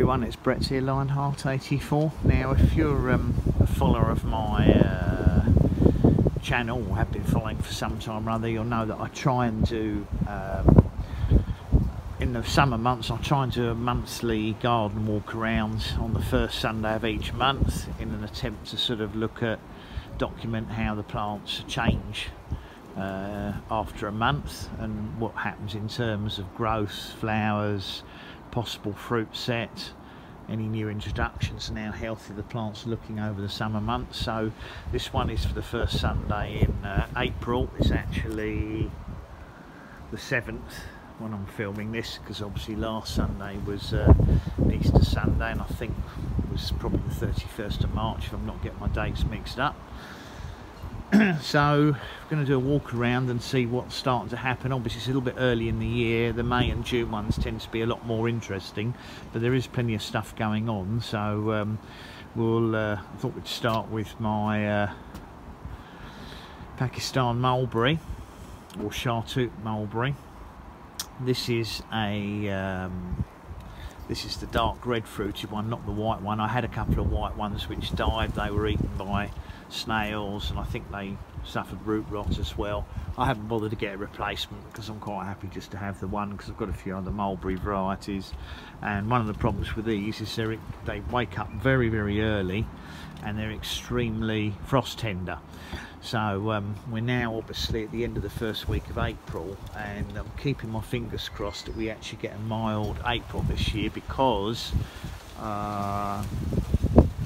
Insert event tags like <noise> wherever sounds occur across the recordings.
everyone, it's Brett here, Lyonheart84. Now if you're um, a follower of my uh, channel, or have been following for some time or other, you'll know that I try and do, um, in the summer months, I try and do a monthly garden walk around on the first Sunday of each month in an attempt to sort of look at, document how the plants change uh, after a month and what happens in terms of growth, flowers, possible fruit set, any new introductions and how healthy the plant's are looking over the summer months. So this one is for the first Sunday in uh, April. It's actually the 7th when I'm filming this because obviously last Sunday was uh, Easter Sunday and I think it was probably the 31st of March if I'm not getting my dates mixed up. <clears throat> so we're going to do a walk around and see what's starting to happen. Obviously it's a little bit early in the year. The May and June ones tend to be a lot more interesting but there is plenty of stuff going on. So um, we'll uh, I thought we'd start with my uh, Pakistan mulberry or Shahtoot mulberry. This is a um, this is the dark red fruited one not the white one. I had a couple of white ones which died. They were eaten by snails and I think they suffered root rot as well. I haven't bothered to get a replacement because I'm quite happy just to have the one because I've got a few other mulberry varieties and one of the problems with these is they wake up very very early and they're extremely frost tender so um, we're now obviously at the end of the first week of April and I'm keeping my fingers crossed that we actually get a mild April this year because uh,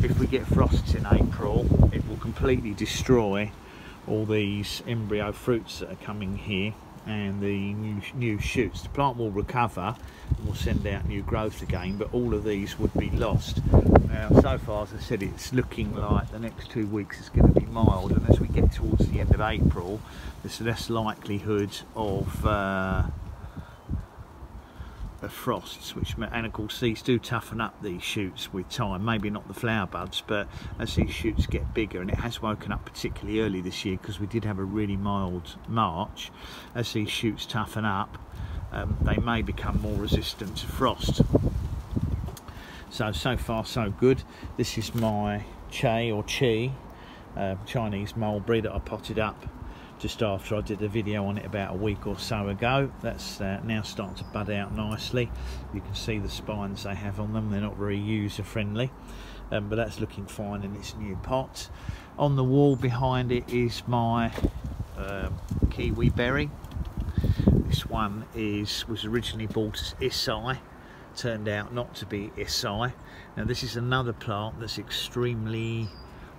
if we get frosts in April it will completely destroy all these embryo fruits that are coming here and the new, new shoots. The plant will recover and will send out new growth again but all of these would be lost. Now so far as I said it's looking like the next two weeks is going to be mild and as we get towards the end of April there's less likelihood of uh, of frosts which and of course these do toughen up these shoots with time. Maybe not the flower buds but as these shoots get bigger and it has woken up particularly early this year because we did have a really mild March as these shoots toughen up um, they may become more resistant to frost. So so far so good. This is my Che or Chi uh, Chinese mulberry that I potted up just after I did a video on it about a week or so ago. That's uh, now starting to bud out nicely. You can see the spines they have on them. They're not very user friendly, um, but that's looking fine in its new pot. On the wall behind it is my um, kiwi berry. This one is was originally bought as Issai turned out not to be Issai. Now this is another plant that's extremely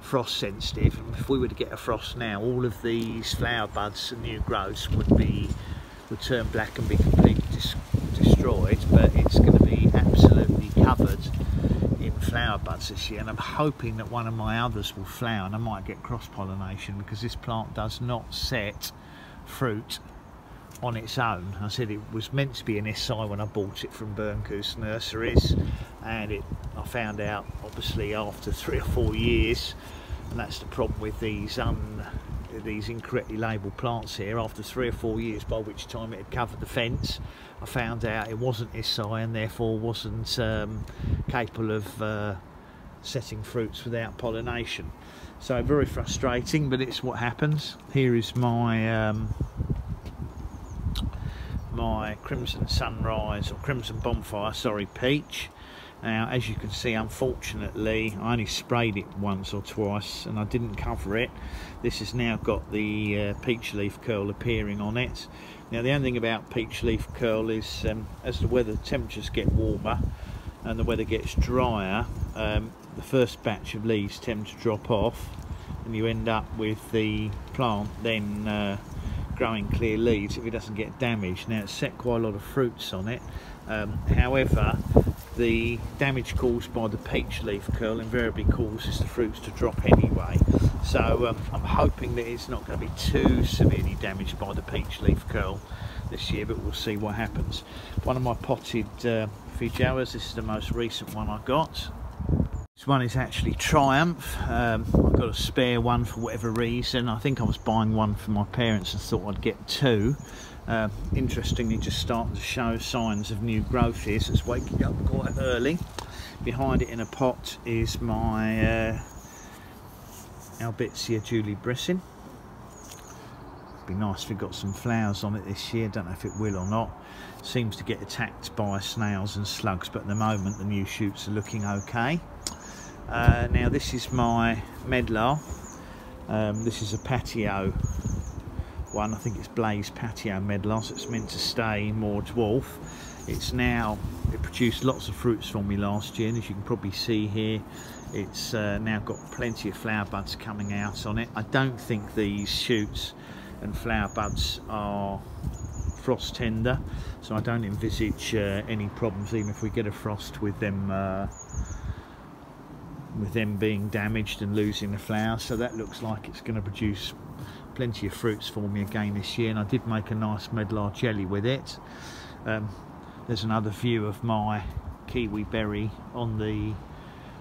frost sensitive. And if we were to get a frost now all of these flower buds and new growths would be would turn black and be completely destroyed but it's going to be absolutely covered in flower buds this year. And I'm hoping that one of my others will flower and I might get cross pollination because this plant does not set fruit on its own. I said it was meant to be an Issai when I bought it from Burncoose Nurseries and it I found out obviously after three or four years and that's the problem with these un, these incorrectly labelled plants here. After three or four years by which time it had covered the fence I found out it wasn't Issai and therefore wasn't um, capable of uh, setting fruits without pollination. So very frustrating but it's what happens. Here is my um, my Crimson Sunrise or Crimson Bonfire, sorry, peach. Now, as you can see, unfortunately, I only sprayed it once or twice and I didn't cover it. This has now got the uh, peach leaf curl appearing on it. Now, the only thing about peach leaf curl is um, as the weather temperatures get warmer and the weather gets drier, um, the first batch of leaves tend to drop off and you end up with the plant then uh, growing clear leaves if it doesn't get damaged. Now it's set quite a lot of fruits on it, um, however the damage caused by the peach leaf curl invariably causes the fruits to drop anyway. So um, I'm hoping that it's not going to be too severely damaged by the peach leaf curl this year, but we'll see what happens. One of my potted uh, Feijoas, this is the most recent one I got. This one is actually Triumph. Um, I've got a spare one for whatever reason. I think I was buying one for my parents and thought I'd get two. Uh, interestingly, just starting to show signs of new growth here, so it's waking up quite early. behind it in a pot is my uh, Albizia julibrissin. Be nice if it got some flowers on it this year. Don't know if it will or not. Seems to get attacked by snails and slugs, but at the moment the new shoots are looking okay. Uh, now this is my medlar. Um, this is a patio one. I think it's Blaze Patio Medlar, so it's meant to stay more dwarf. It's now, it produced lots of fruits for me last year, and as you can probably see here, it's uh, now got plenty of flower buds coming out on it. I don't think these shoots and flower buds are frost tender, so I don't envisage uh, any problems even if we get a frost with them uh, with them being damaged and losing the flower so that looks like it's going to produce plenty of fruits for me again this year. And I did make a nice medlar jelly with it. Um, there's another view of my kiwi berry on the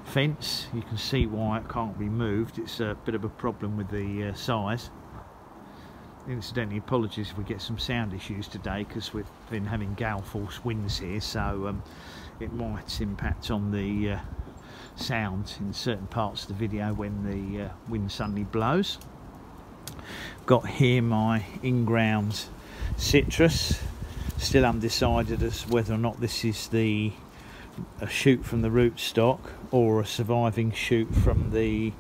fence. You can see why it can't be moved. It's a bit of a problem with the uh, size. Incidentally apologies if we get some sound issues today because we've been having gale force winds here. So um, it might impact on the uh, sound in certain parts of the video when the uh, wind suddenly blows. Got here my in-ground citrus still undecided as whether or not this is the a shoot from the rootstock or a surviving shoot from the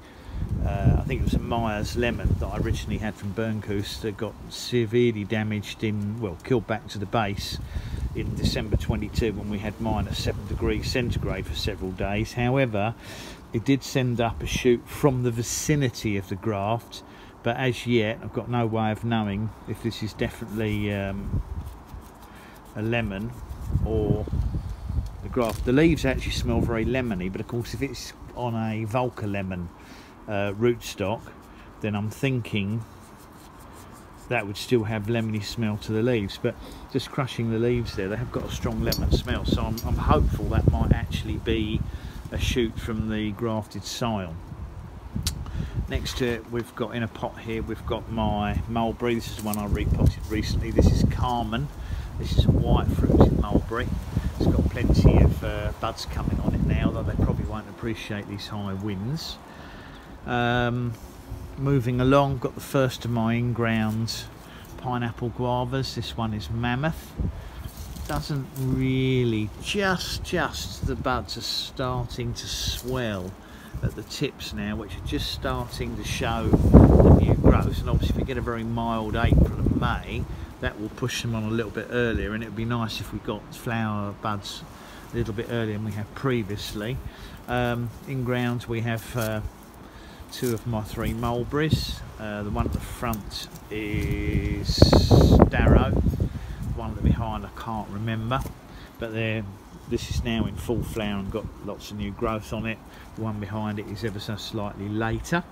uh, I think it was a Meyer's lemon that I originally had from Burncoose that got severely damaged in well killed back to the base in December 22 when we had minus 7 degrees centigrade for several days however it did send up a shoot from the vicinity of the graft but as yet I've got no way of knowing if this is definitely um, a lemon or the graft. The leaves actually smell very lemony but of course if it's on a Volca lemon uh, rootstock then I'm thinking that would still have lemony smell to the leaves but just crushing the leaves there they have got a strong lemon smell so I'm, I'm hopeful that might actually be a shoot from the grafted scion next to it we've got in a pot here we've got my mulberry. This is one I repotted recently. This is Carmen. This is a white fruited mulberry. It's got plenty of uh, buds coming on it now though they probably won't appreciate these high winds. Um, moving along got the first of my in-ground pineapple guavas. This one is mammoth. Doesn't really just just the buds are starting to swell at the tips now which are just starting to show the new growth. And obviously if we get a very mild April and May that will push them on a little bit earlier. And it would be nice if we got flower buds a little bit earlier than we have previously. Um, in grounds we have uh, two of my three mulberries. Uh, the one at the front is Darrow. The one at the behind I can't remember. But they're this is now in full flower and got lots of new growth on it. The one behind it is ever so slightly later.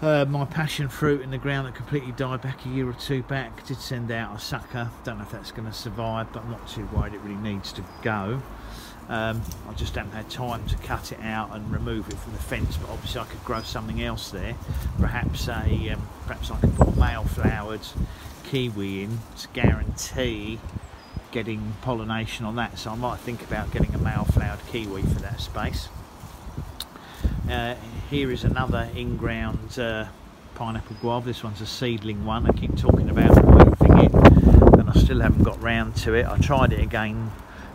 Uh, my passion fruit in the ground that completely died back a year or two back did send out a sucker. Don't know if that's going to survive but I'm not too worried. It really needs to go um, I just haven't had time to cut it out and remove it from the fence but obviously I could grow something else there perhaps a um, perhaps I could put a male flowered kiwi in to guarantee getting pollination on that so I might think about getting a male flowered kiwi for that space. Uh, here is another in-ground uh, pineapple guava, this one's a seedling one, I keep talking about moving it and I still haven't got round to it. I tried it again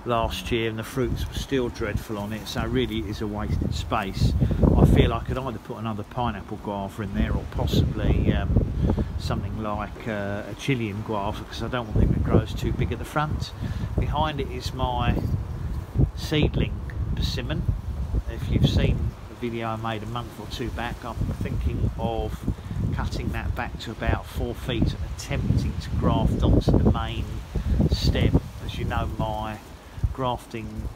last year and the fruits were still dreadful on it so really it is a wasted space. I feel I could either put another pineapple guava in there or possibly um, something like uh, a Chilean guava because I don't want them to grow too big at the front. Behind it is my seedling persimmon. If you've seen the video I made a month or two back, I'm thinking of cutting that back to about four feet and attempting to graft onto the main stem. As you know, my grafting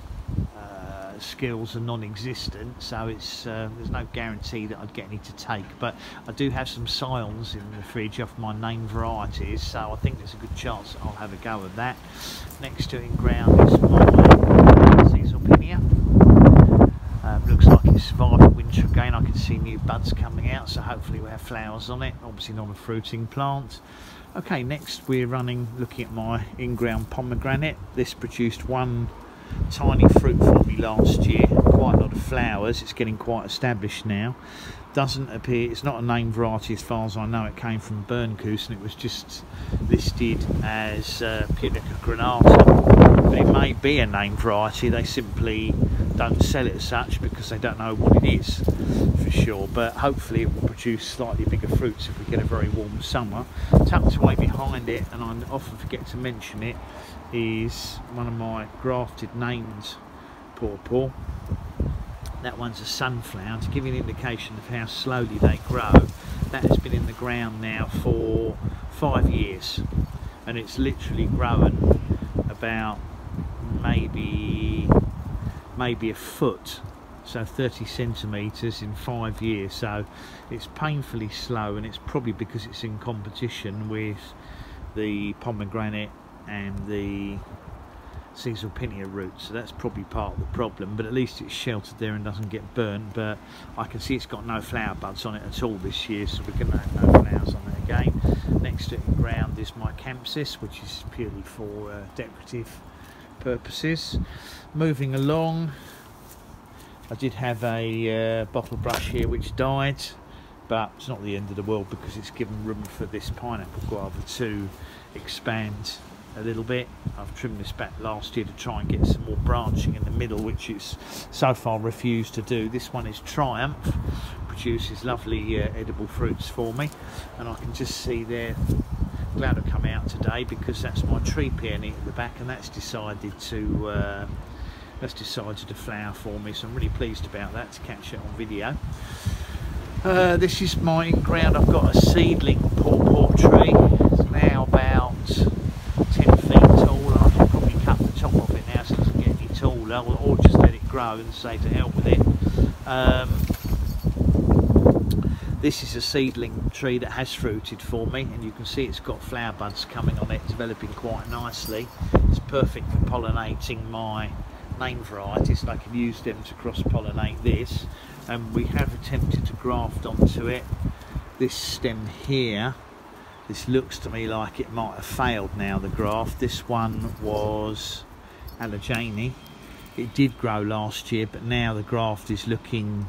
skills are non-existent so it's uh, there's no guarantee that I'd get any to take. But I do have some scions in the fridge of my name varieties so I think there's a good chance I'll have a go at that. Next to it in ground is my Caesalpinia um, looks like it's survived winter again. I can see new buds coming out so hopefully we'll have flowers on it. Obviously not a fruiting plant okay next we're running looking at my in-ground pomegranate this produced one tiny fruit for me last year, quite a lot of flowers. It's getting quite established now. Doesn't appear, it's not a named variety as far as I know. It came from Burncoose and it was just listed as uh, Punica granata. But it may be a named variety, they simply don't sell it as such because they don't know what it is for sure. But hopefully it will produce slightly bigger fruits if we get a very warm summer. Tucked away behind it, and I often forget to mention it, is one of my grafted names pawpaw. That one's a sunflower. To give you an indication of how slowly they grow, that has been in the ground now for five years. And it's literally grown about maybe maybe a foot so 30 centimeters in five years. So it's painfully slow and it's probably because it's in competition with the pomegranate and the Caesalpinia roots. So that's probably part of the problem but at least it's sheltered there and doesn't get burnt. But I can see it's got no flower buds on it at all this year so we're going to have no flowers on it again. Next to it in ground is my Campsis which is purely for uh, decorative purposes. Moving along I did have a uh, bottle brush here which died but it's not the end of the world because it's given room for this pineapple guava to expand a little bit. I've trimmed this back last year to try and get some more branching in the middle, which it's so far refused to do. This one is Triumph, produces lovely uh, edible fruits for me, and I can just see there. Glad to come out today because that's my tree peony at the back, and that's decided to uh, that's decided to flower for me. So I'm really pleased about that to catch it on video. Uh, this is my in ground. I've got a seedling pawpaw tree. It's now about or, or just let it grow and say to help with it. Um, this is a seedling tree that has fruited for me and you can see it's got flower buds coming on it developing quite nicely. It's perfect for pollinating my name varieties and I can use them to cross pollinate this and we have attempted to graft onto it. This stem here this looks to me like it might have failed now the graft. This one was Allegany it did grow last year but now the graft is looking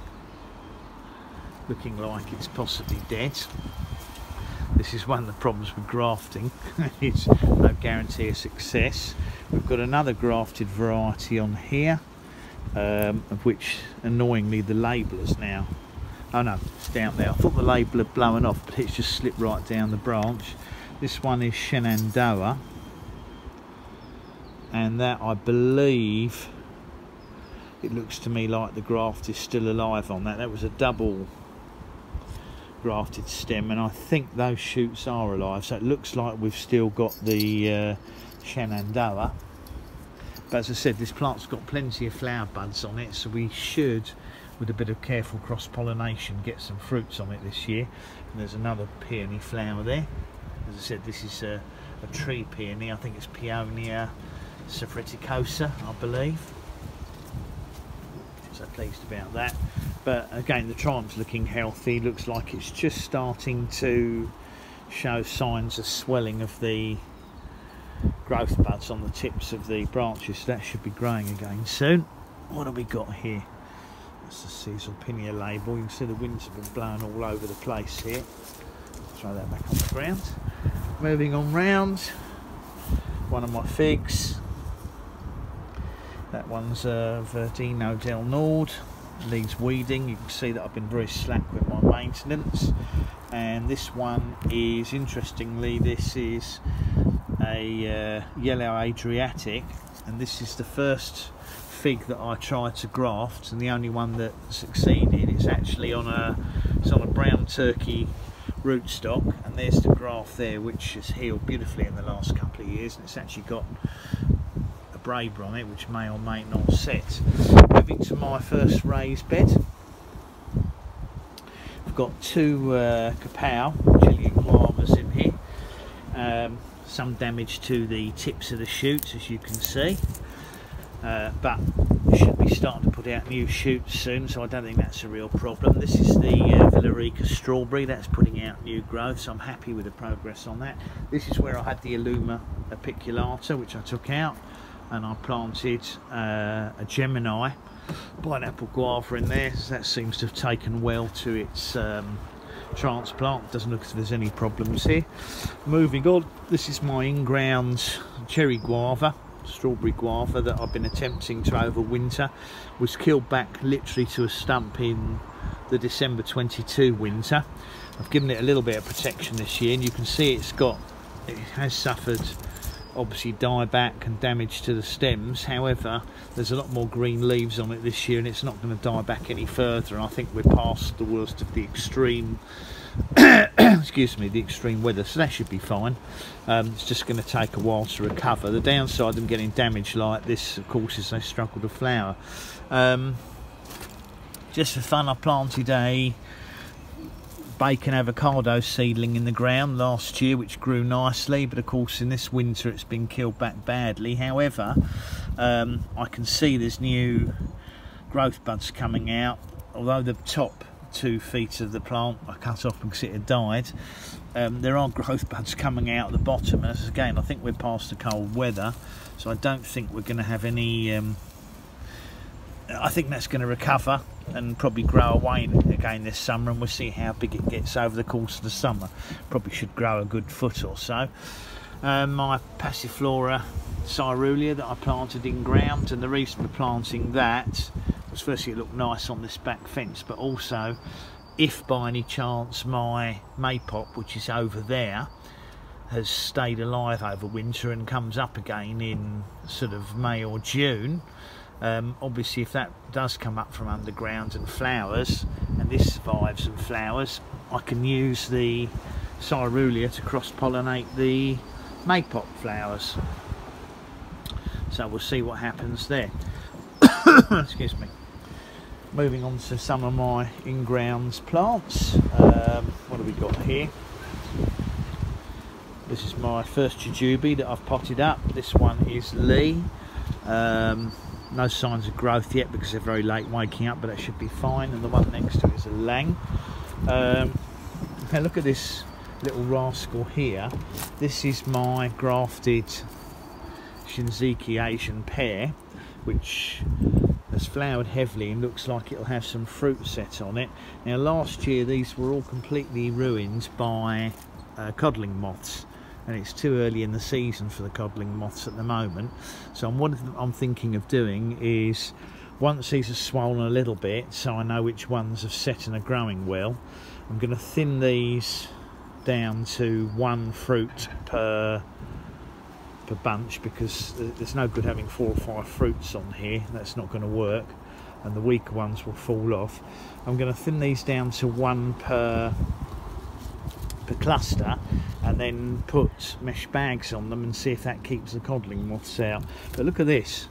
looking like it's possibly dead this is one of the problems with grafting <laughs> it's no guarantee of success. We've got another grafted variety on here um, of which annoyingly the label is now oh no it's down there. I thought the label had blown off but it's just slipped right down the branch. This one is Shenandoah. And that I believe it looks to me like the graft is still alive on that. That was a double grafted stem and I think those shoots are alive. So it looks like we've still got the uh, Shenandoah. But as I said this plant's got plenty of flower buds on it so we should with a bit of careful cross pollination get some fruits on it this year. And there's another peony flower there. As I said this is a, a tree peony. I think it's Paeonia suffruticosa I believe so pleased about that. But again the Triumph's looking healthy. Looks like it's just starting to show signs of swelling of the growth buds on the tips of the branches. That should be growing again soon. What have we got here? That's the Caesalpinia label. You can see the winds have been blowing all over the place here. Throw that back on the ground. Moving on round. One of my figs that one's uh, Verdino del Nord, needs weeding. You can see that I've been very slack with my maintenance. And this one is, interestingly, this is a uh, yellow Adriatic, and this is the first fig that I tried to graft, and the only one that succeeded. It's actually on a, it's on a brown turkey rootstock, and there's the graft there, which has healed beautifully in the last couple of years, and it's actually got Breba on it which may or may not set. Moving to my first raised bed. I've got two uh, Kapow Chilean in here. Um, some damage to the tips of the shoots as you can see. Uh, but should be starting to put out new shoots soon so I don't think that's a real problem. This is the uh, Villarica strawberry that's putting out new growth so I'm happy with the progress on that. This is where I had the Luma apiculata which I took out and I planted uh, a Gemini pineapple guava in there. So that seems to have taken well to its um, transplant. Doesn't look as if there's any problems here. Moving on, this is my in-ground cherry guava strawberry guava that I've been attempting to overwinter was killed back literally to a stump in the December 22 winter. I've given it a little bit of protection this year and you can see it's got it has suffered obviously dieback and damage to the stems. However there's a lot more green leaves on it this year and it's not going to die back any further and I think we're past the worst of the extreme <coughs> excuse me the extreme weather so that should be fine. Um, it's just going to take a while to recover. The downside of them getting damaged like this of course is they struggle to flower. Um, just for fun I planted a bacon avocado seedling in the ground last year which grew nicely but of course in this winter it's been killed back badly. However um, I can see there's new growth buds coming out. Although the top two feet of the plant I cut off because it had died um, there are growth buds coming out at the bottom. And again I think we're past the cold weather so I don't think we're going to have any um, I think that's going to recover and probably grow away again this summer and we'll see how big it gets over the course of the summer. Probably should grow a good foot or so. Um, my passiflora caerulea that I planted in ground and the reason for planting that was firstly it looked nice on this back fence but also if by any chance my maypop which is over there has stayed alive over winter and comes up again in sort of May or June um, obviously if that does come up from underground and flowers and this survives and flowers I can use the caerulea to cross-pollinate the maypop flowers. So we'll see what happens there. <coughs> Excuse me. Moving on to some of my in-grounds plants. Um, what have we got here? This is my first jujube that I've potted up. This one is Li. Um, no signs of growth yet because they're very late waking up but that should be fine. And the one next to it is a lang. Um, now look at this little rascal here. This is my grafted Shinseiki Asian pear which has flowered heavily and looks like it'll have some fruit set on it. Now last year these were all completely ruined by uh, codling moths and it's too early in the season for the codling moths at the moment. So what I'm thinking of doing is once these are swollen a little bit so I know which ones have set and are growing well I'm going to thin these down to one fruit per per bunch because there's no good having four or five fruits on here. That's not going to work and the weaker ones will fall off. I'm going to thin these down to one per per cluster and then put mesh bags on them and see if that keeps the codling moths out. But look at this.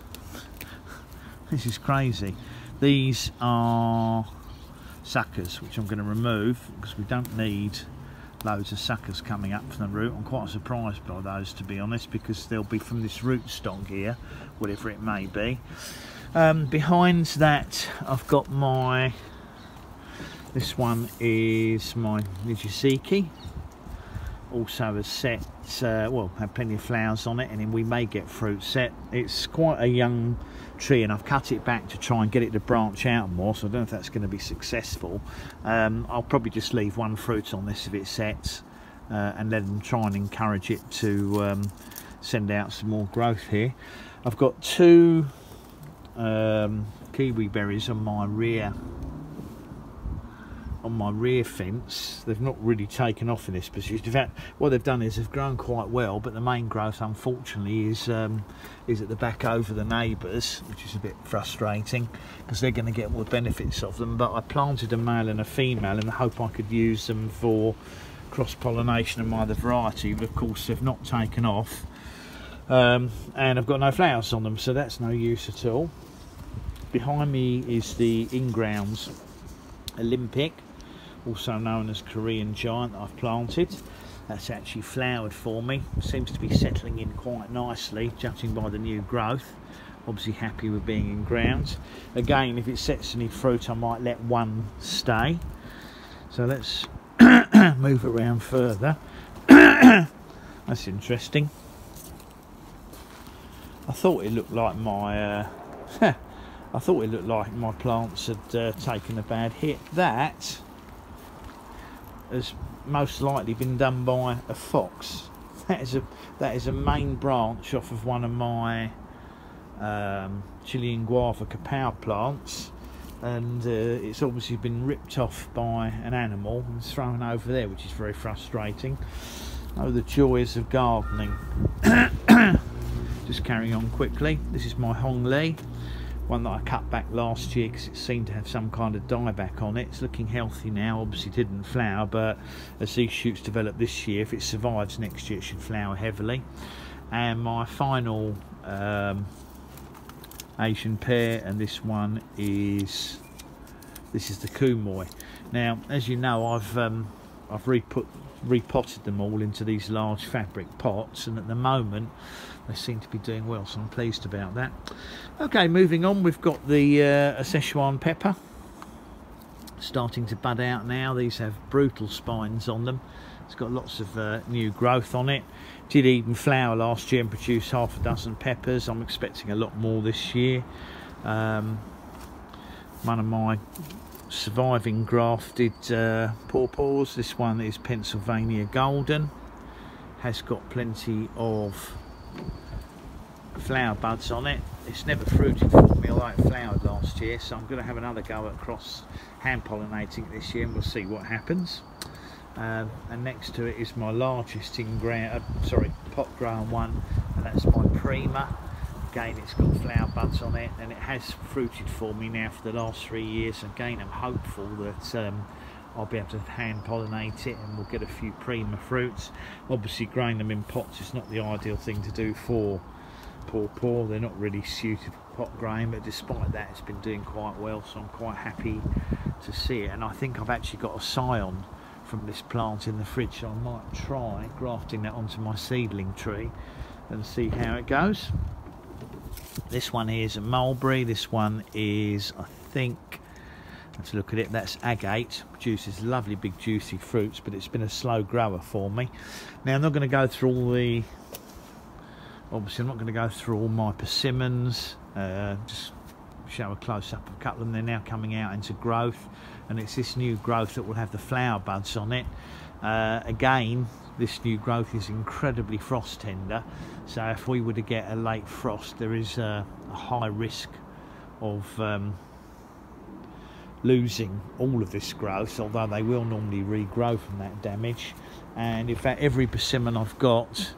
This is crazy. These are suckers, which I'm going to remove because we don't need loads of suckers coming up from the root. I'm quite surprised by those to be honest because they'll be from this root stock here, whatever it may be. Um, behind that I've got my, this one is my Nijisseiki also has set uh, well had plenty of flowers on it and then we may get fruit set. It's quite a young tree and I've cut it back to try and get it to branch out more so I don't know if that's going to be successful. Um, I'll probably just leave one fruit on this if it sets uh, and then try and encourage it to um, send out some more growth here. I've got two um, kiwi berries on my rear on my rear fence. They've not really taken off in this position. In fact what they've done is they've grown quite well but the main growth unfortunately is um, is at the back over the neighbours which is a bit frustrating because they're going to get all the benefits of them. But I planted a male and a female in the hope I could use them for cross-pollination of my other variety but of course they've not taken off. Um, and I've got no flowers on them so that's no use at all. Behind me is the in-grounds Olympic also known as Korean giant I've planted. That's actually flowered for me. Seems to be settling in quite nicely, judging by the new growth. Obviously happy with being in ground. Again, if it sets any fruit, I might let one stay. So let's <coughs> move around further. <coughs> That's interesting. I thought it looked like my uh, <laughs> I thought it looked like my plants had uh, taken a bad hit. That has most likely been done by a fox. That is a that is a main branch off of one of my um, Chilean guava Kapow plants, and uh, it's obviously been ripped off by an animal and thrown over there, which is very frustrating. Oh, the joys of gardening. <coughs> Just carrying on quickly. This is my Hong Lee one that I cut back last year because it seemed to have some kind of dieback on it. It's looking healthy now, obviously didn't flower, but as these shoots develop this year, if it survives next year, it should flower heavily. And my final um, Asian pear, and this one is this is the Kumoi. Now, as you know, I've um, I've re-put repotted them all into these large fabric pots, and at the moment they seem to be doing well, so I'm pleased about that. Okay, moving on, we've got the uh, Szechuan pepper starting to bud out now. These have brutal spines on them. It's got lots of uh, new growth on it. Did even flower last year and produce half a dozen peppers. I'm expecting a lot more this year. Um, one of my surviving grafted uh, pawpaws. This one is Pennsylvania Golden. Has got plenty of flower buds on it. It's never fruited for me, it flowered last year, so I'm going to have another go at cross hand pollinating this year and we'll see what happens. Um, and next to it is my largest in ground, uh, sorry, pot grown one, and that's my Prima. Again, it's got flower buds on it, and it has fruited for me now for the last three years. Again, I'm hopeful that um, I'll be able to hand pollinate it and we'll get a few prima fruits. Obviously growing them in pots is not the ideal thing to do for pawpaw, they're not really suited for pot growing but despite that it's been doing quite well so I'm quite happy to see it and I think I've actually got a scion from this plant in the fridge so I might try grafting that onto my seedling tree and see how it goes. This one here is a mulberry, this one is I think Let's look at it. That's agate, produces lovely big juicy fruits, but it's been a slow grower for me. Now I'm not going to go through all the, obviously I'm not going to go through all my persimmons, uh, just show a close up of a couple of them. They're now coming out into growth and it's this new growth that will have the flower buds on it. Uh, again, this new growth is incredibly frost tender, so if we were to get a late frost, there is a, a high risk of um, losing all of this growth, although they will normally regrow from that damage. And in fact, every persimmon I've got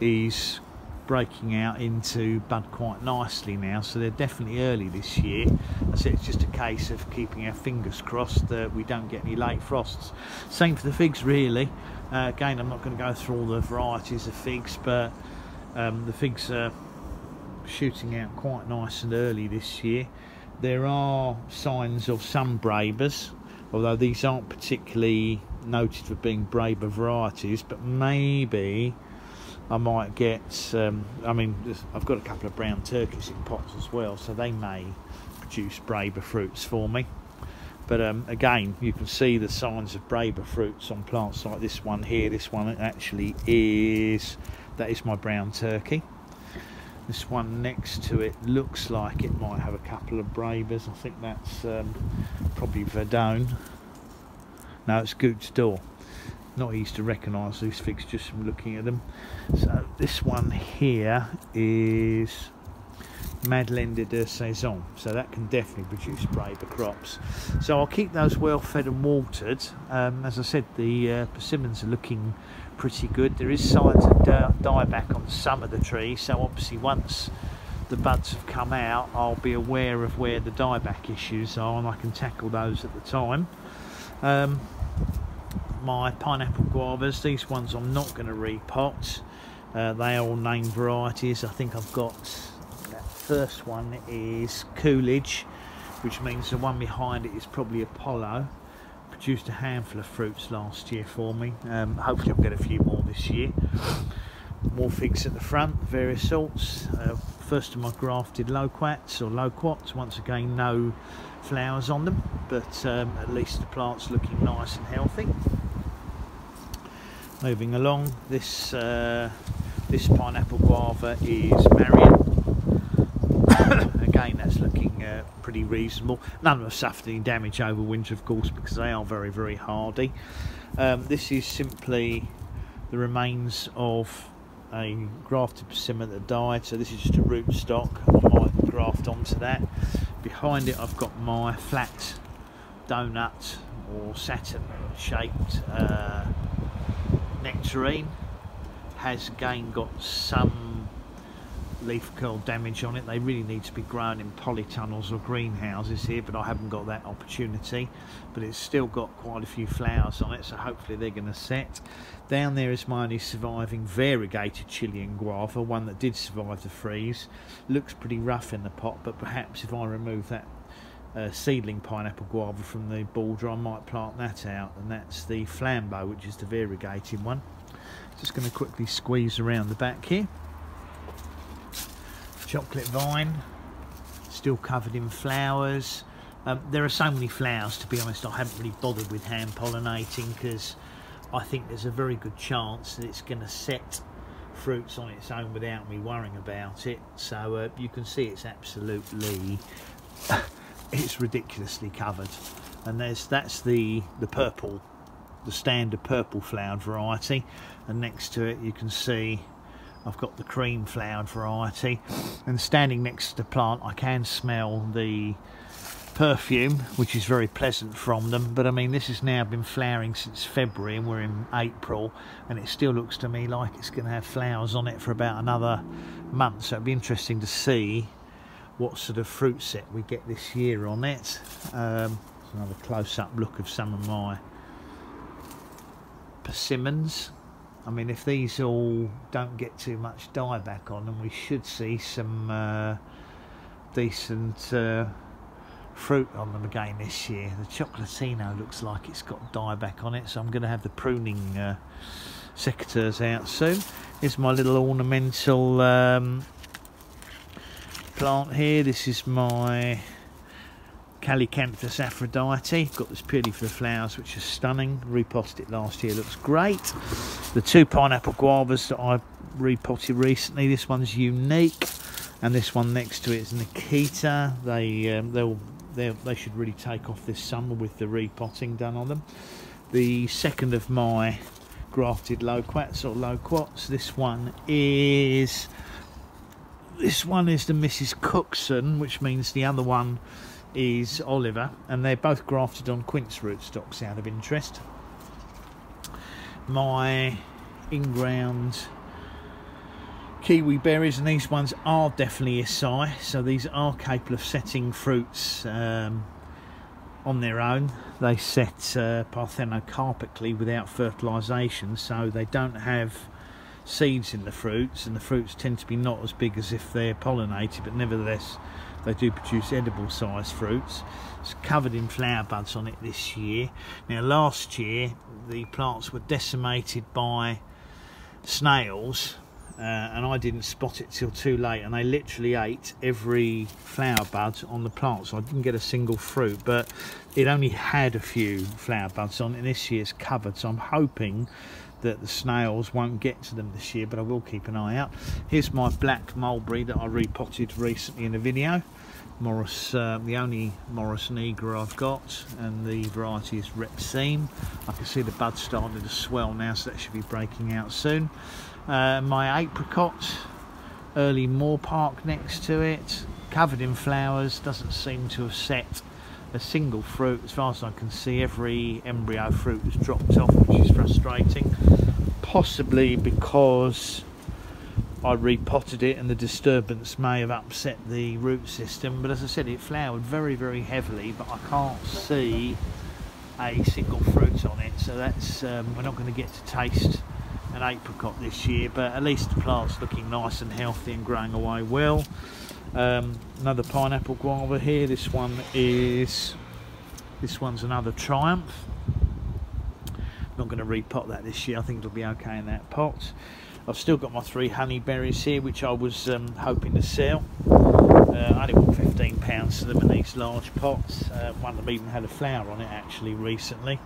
is breaking out into bud quite nicely now, so they're definitely early this year. So it's just a case of keeping our fingers crossed that we don't get any late frosts. Same for the figs, really. Uh, again, I'm not going to go through all the varieties of figs, but um, the figs are shooting out quite nice and early this year there are signs of some brebas, although these aren't particularly noted for being breba varieties, but maybe I might get, um, I mean, I've got a couple of brown turkeys in pots as well, so they may produce breba fruits for me. But um, again, you can see the signs of breba fruits on plants like this one here. This one actually is, that is my brown turkey. This one next to it looks like it might have a couple of Brebas. I think that's um, probably Verdone. No, it's Goutte d'Or. Not easy to recognise these just from looking at them. So this one here is Madeleine des deux Saisons. So that can definitely produce Breba crops. So I'll keep those well fed and watered. Um, as I said, the uh, persimmons are looking pretty good. There is signs of dieback on some of the trees, so obviously once the buds have come out, I'll be aware of where the dieback issues are and I can tackle those at the time. Um, my pineapple guavas, these ones I'm not going to repot. Uh, they are all named varieties. I think I've got that first one is Coolidge, which means the one behind it is probably Apollo produced a handful of fruits last year for me. Um, hopefully I'll get a few more this year. More figs at the front, various sorts. Uh, first of my grafted loquats or loquats. Once again, no flowers on them, but um, at least the plant's looking nice and healthy. Moving along, this uh, this pineapple guava is Marion. Pretty reasonable. None have suffered any damage over winter, of course, because they are very, very hardy. Um, this is simply the remains of a grafted persimmon that died, so this is just a root stock. I might graft onto that. Behind it, I've got my flat donut or Saturn shaped uh, nectarine. Has again got some leaf curl damage on it. They really need to be grown in polytunnels or greenhouses here, but I haven't got that opportunity. But it's still got quite a few flowers on it, so hopefully they're going to set. Down there is my only surviving variegated Chilean guava, one that did survive the freeze. Looks pretty rough in the pot, but perhaps if I remove that uh, seedling pineapple guava from the border, I might plant that out, and that's the flambeau, which is the variegated one. Just going to quickly squeeze around the back here chocolate vine still covered in flowers. Um, there are so many flowers to be honest I haven't really bothered with hand pollinating because I think there's a very good chance that it's going to set fruits on its own without me worrying about it. So uh, you can see it's absolutely <laughs> it's ridiculously covered. And there's that's the the purple the standard purple flowered variety. And next to it you can see I've got the cream flowered variety. And standing next to the plant I can smell the perfume which is very pleasant from them. But I mean this has now been flowering since February and we're in April. And it still looks to me like it's going to have flowers on it for about another month. So it'd be interesting to see what sort of fruit set we get this year on it. Um, another close-up look of some of my persimmons I mean, if these all don't get too much dieback on them, we should see some uh, decent uh, fruit on them again this year. The Chocolatino looks like it's got dieback on it, so I'm going to have the pruning uh, secateurs out soon. Here's my little ornamental um, plant here. This is my Calycanthus Aphrodite. Got this purely for the flowers, which is stunning. Repotted it last year, looks great. The two pineapple guavas that I repotted recently. This one's unique, and this one next to it is Nikita. They um, they'll they should really take off this summer with the repotting done on them. The second of my grafted loquats or loquats. This one is this one is the Mrs. Cookson, which means the other one is Oliver, and they're both grafted on quince rootstocks out of interest. My in-ground kiwi berries, and these ones are definitely Issai, so these are capable of setting fruits um, on their own. They set uh, parthenocarpically without fertilisation, so they don't have seeds in the fruits, and the fruits tend to be not as big as if they're pollinated, but nevertheless they do produce edible sized fruits. It's covered in flower buds on it this year. Now last year the plants were decimated by snails uh, and I didn't spot it till too late and they literally ate every flower bud on the plant so I didn't get a single fruit but it only had a few flower buds on it this year's covered so I'm hoping that the snails won't get to them this year but I will keep an eye out. Here's my black mulberry that I repotted recently in a video. Morus uh, the only Morus Nigra I've got and the variety is Repsime I can see the bud starting to swell now so that should be breaking out soon. Uh, my apricot early Moorpark next to it covered in flowers doesn't seem to have set a single fruit. As far as I can see every embryo fruit has dropped off which is frustrating. Possibly because I repotted it and the disturbance may have upset the root system. But as I said it flowered very very heavily but I can't see a single fruit on it. So that's um, we're not going to get to taste an apricot this year but at least the plant's looking nice and healthy and growing away well um, another pineapple guava here. This one is this one's another Triumph. Not going to repot that this year. I think it'll be okay in that pot. I've still got my three honey berries here, which I was um, hoping to sell. Uh, I only bought 15 pounds for them in these large pots. Uh, one of them even had a flower on it actually recently.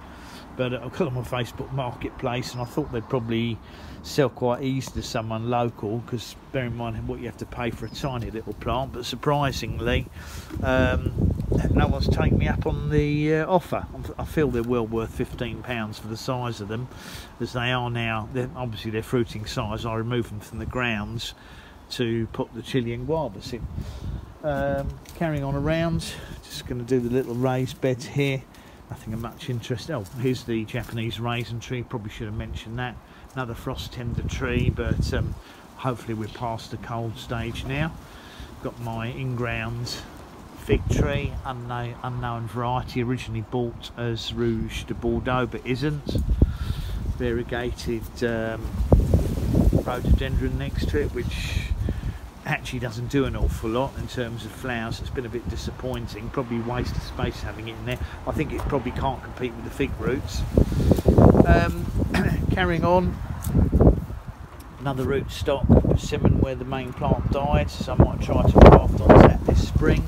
But I got them on Facebook Marketplace, and I thought they'd probably sell quite easy to someone local because bear in mind what you have to pay for a tiny little plant. But surprisingly, um, no one's taken me up on the uh, offer. I feel they're well worth £15 for the size of them, as they are now. They're, obviously, they're fruiting size. I remove them from the grounds to put the Chilean guavas in. Um, carrying on around, just going to do the little raised beds here. Nothing of much interest. Oh, here's the Japanese raisin tree. Probably should have mentioned that. Another frost tender tree, but um, hopefully we're past the cold stage now. Got my in-ground fig tree, unknown, unknown variety, originally bought as Rouge de Bordeaux, but isn't. Variegated um, rhododendron next to it, which actually doesn't do an awful lot in terms of flowers. It's been a bit disappointing. Probably waste of space having it in there. I think it probably can't compete with the fig roots. Um, <clears throat> carrying on, another root stock persimmon where the main plant died, so I might try to graft on that this spring.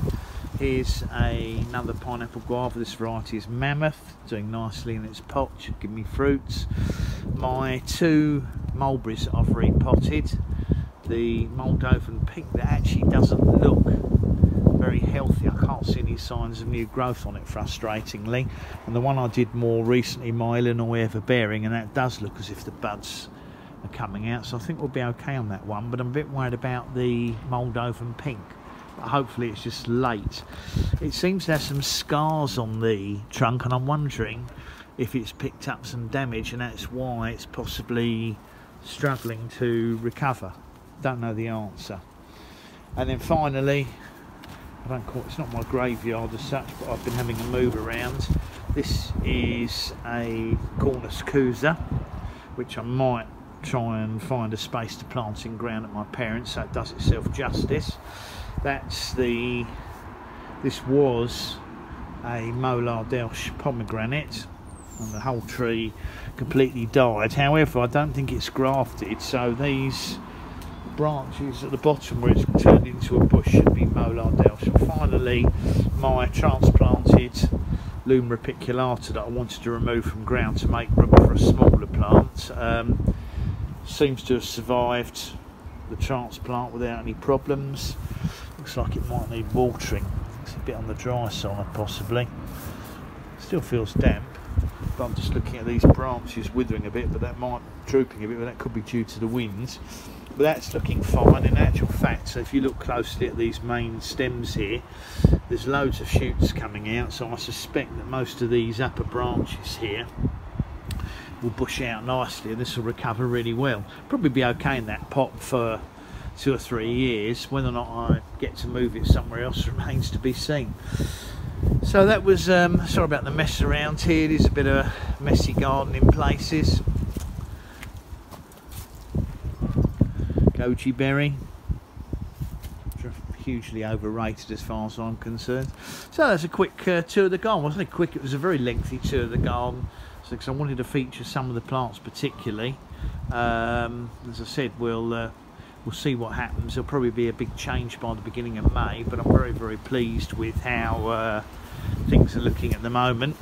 Here's a, another pineapple guava. This variety is Mammoth, doing nicely in its pot, should give me fruits. My two mulberries I've repotted. The Moldovan pink that actually doesn't look very healthy. I can't see any signs of new growth on it, frustratingly. And the one I did more recently, my Illinois Everbearing, and that does look as if the buds are coming out. So I think we'll be okay on that one. But I'm a bit worried about the Moldovan pink But hopefully it's just late. It seems to have some scars on the trunk and I'm wondering if it's picked up some damage and that's why it's possibly struggling to recover. Don't know the answer. And then finally, I don't call it's not my graveyard as such, but I've been having a move around. This is a Cornus Kousa, which I might try and find a space to plant in ground at my parents so it does itself justice that's the this was a Mollar de Elche pomegranate and the whole tree completely died however I don't think it's grafted so these branches at the bottom where it's turned into a bush should be Mollar de Elche and finally my transplanted Luma apiculata that I wanted to remove from ground to make room for a smaller plant um, seems to have survived the transplant without any problems Looks like it might need watering. It's a bit on the dry side possibly. Still feels damp, but I'm just looking at these branches withering a bit, but that might drooping a bit, but that could be due to the winds. But that's looking fine in actual fact. So if you look closely at these main stems here, there's loads of shoots coming out. So I suspect that most of these upper branches here will bush out nicely and this will recover really well. Probably be okay in that pot for two or three years. Whether or not I get to move it somewhere else <laughs> remains to be seen. So that was, um, sorry about the mess around here. It is a bit of a messy garden in places. Goji berry, hugely overrated as far as I'm concerned. So that's a quick uh, tour of the garden. Wasn't it quick? It was a very lengthy tour of the garden. Because I wanted to feature some of the plants particularly. Um, as I said, we'll uh, we'll see what happens. There'll probably be a big change by the beginning of May, but I'm very, very pleased with how uh, things are looking at the moment.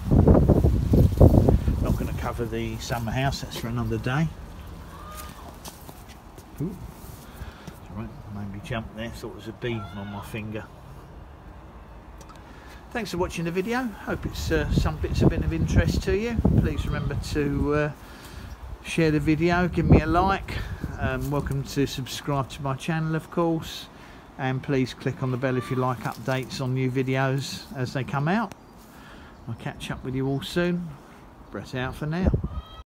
Not going to cover the summer house, that's for another day. Ooh. Jump there, thought there was a bee on my finger. Thanks for watching the video. Hope it's uh, some bits a bit of interest to you. Please remember to uh, share the video, give me a like um, welcome to subscribe to my channel of course and please click on the bell if you like updates on new videos as they come out I'll catch up with you all soon Brett out for now